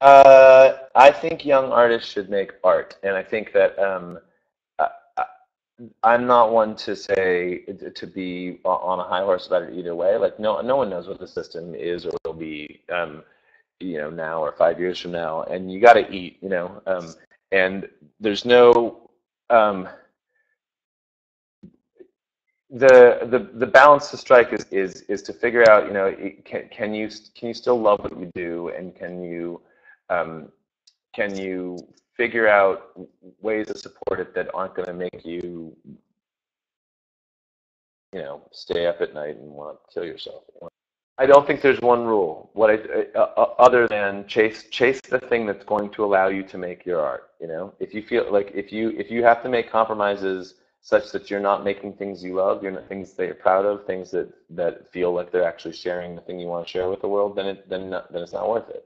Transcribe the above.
Uh, I think young artists should make art, and I think that um, I, I'm not one to say to be on a high horse about it either way. Like no, no one knows what the system is or will be, um, you know, now or five years from now, and you got to eat, you know, um, and there's no um, the the the balance to strike is is is to figure out, you know, can can you can you still love what you do, and can you um, can you figure out ways to support it that aren't going to make you, you know, stay up at night and want to kill yourself? I don't think there's one rule. What I, uh, uh, other than chase chase the thing that's going to allow you to make your art. You know, if you feel like if you if you have to make compromises such that you're not making things you love, you're not things that you're proud of, things that that feel like they're actually sharing the thing you want to share with the world, then it then then it's not worth it.